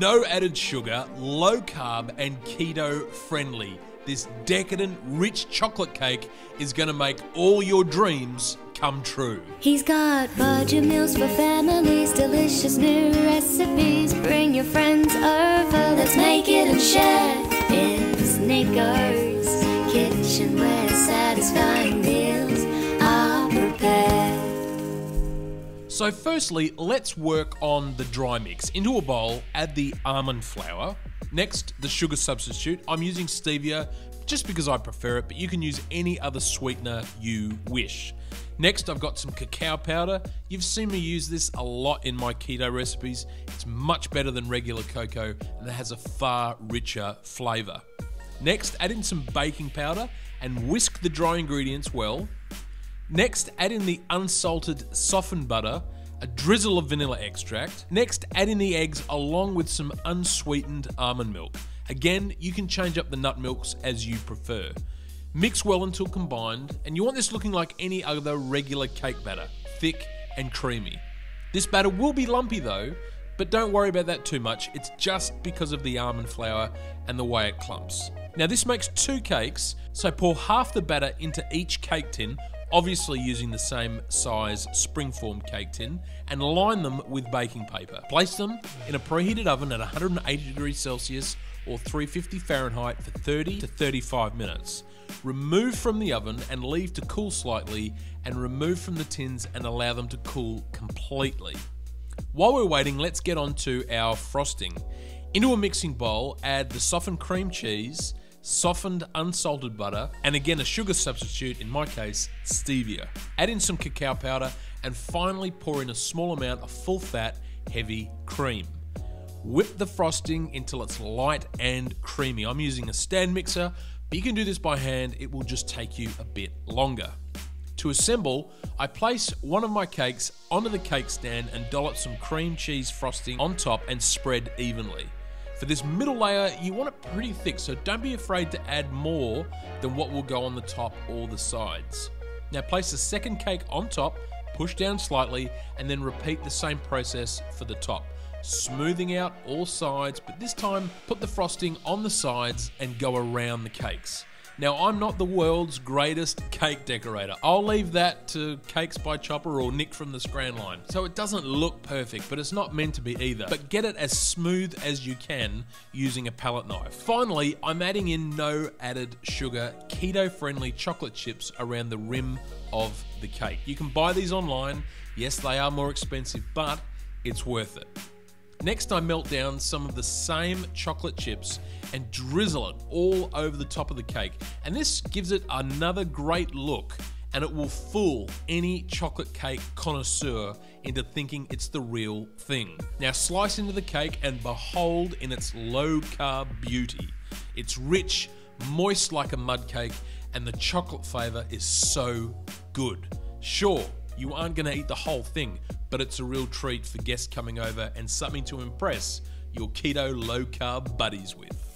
No added sugar, low carb, and keto friendly. This decadent, rich chocolate cake is going to make all your dreams come true. He's got budget meals for families, delicious new recipes. Bring your friends over, let's make it and share. It's Nicko's Kitchen where satisfying So, firstly, let's work on the dry mix. Into a bowl, add the almond flour. Next, the sugar substitute. I'm using stevia just because I prefer it, but you can use any other sweetener you wish. Next, I've got some cacao powder. You've seen me use this a lot in my keto recipes. It's much better than regular cocoa and it has a far richer flavour. Next, add in some baking powder and whisk the dry ingredients well. Next, add in the unsalted softened butter, a drizzle of vanilla extract. Next, add in the eggs along with some unsweetened almond milk. Again, you can change up the nut milks as you prefer. Mix well until combined, and you want this looking like any other regular cake batter, thick and creamy. This batter will be lumpy though, but don't worry about that too much, it's just because of the almond flour and the way it clumps. Now this makes two cakes, so pour half the batter into each cake tin obviously using the same size springform cake tin, and line them with baking paper. Place them in a preheated oven at 180 degrees Celsius or 350 Fahrenheit for 30 to 35 minutes. Remove from the oven and leave to cool slightly, and remove from the tins and allow them to cool completely. While we're waiting, let's get on to our frosting. Into a mixing bowl, add the softened cream cheese, softened unsalted butter, and again a sugar substitute, in my case, stevia. Add in some cacao powder, and finally pour in a small amount of full fat, heavy cream. Whip the frosting until it's light and creamy. I'm using a stand mixer, but you can do this by hand, it will just take you a bit longer. To assemble, I place one of my cakes onto the cake stand and dollop some cream cheese frosting on top and spread evenly. For this middle layer, you want it pretty thick, so don't be afraid to add more than what will go on the top or the sides. Now place the second cake on top, push down slightly, and then repeat the same process for the top. Smoothing out all sides, but this time put the frosting on the sides and go around the cakes. Now, I'm not the world's greatest cake decorator. I'll leave that to Cakes by Chopper or Nick from the Scran line. So it doesn't look perfect, but it's not meant to be either. But get it as smooth as you can using a palette knife. Finally, I'm adding in no added sugar, keto friendly chocolate chips around the rim of the cake. You can buy these online. Yes, they are more expensive, but it's worth it. Next, I melt down some of the same chocolate chips and drizzle it all over the top of the cake. And this gives it another great look and it will fool any chocolate cake connoisseur into thinking it's the real thing. Now slice into the cake and behold in its low carb beauty. It's rich, moist like a mud cake, and the chocolate flavour is so good. Sure, you aren't going to eat the whole thing, but it's a real treat for guests coming over and something to impress your keto low carb buddies with.